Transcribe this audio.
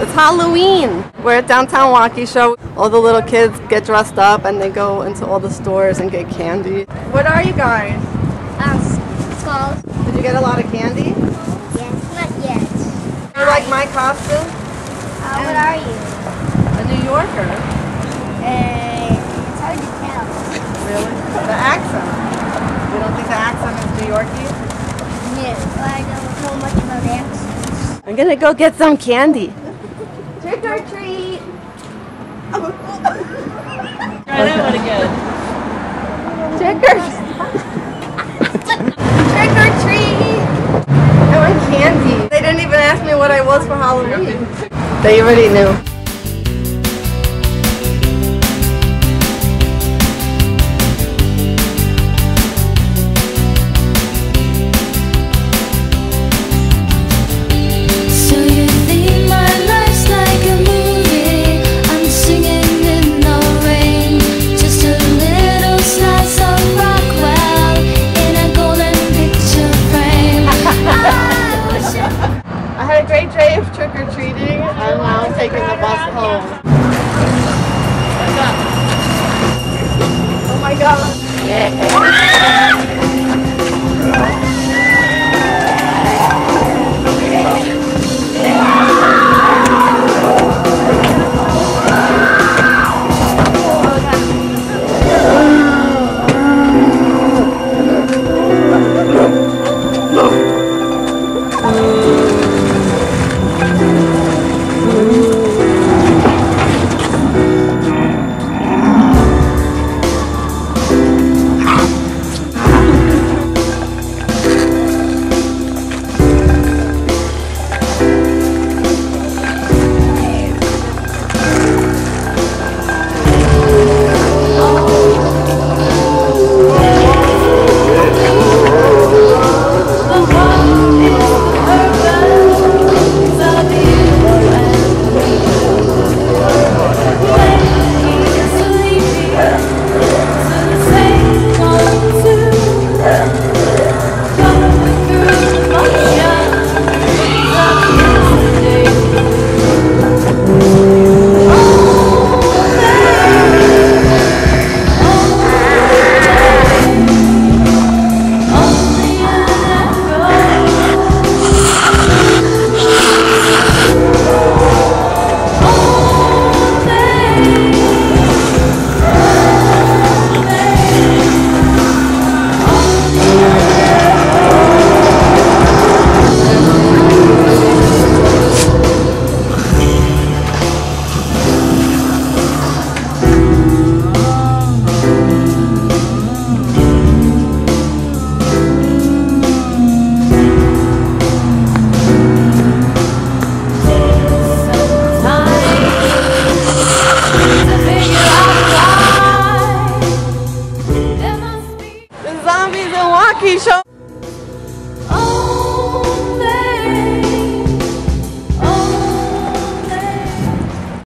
It's Halloween. We're at Downtown Waukesha. All the little kids get dressed up and they go into all the stores and get candy. What are you guys? Um, skulls. Did you get a lot of candy? Yes, not yet. You like my costume? Uh, what are you? A New Yorker. Uh, it's hard to tell. Really? The accent. You don't think the accent is New Yorkie? No, I don't know much about accents. I'm gonna go get some candy. Trick or treat. Try that one again. Trick or Trick or treat. I want candy. They didn't even ask me what I was for Halloween. They already knew. Yeah.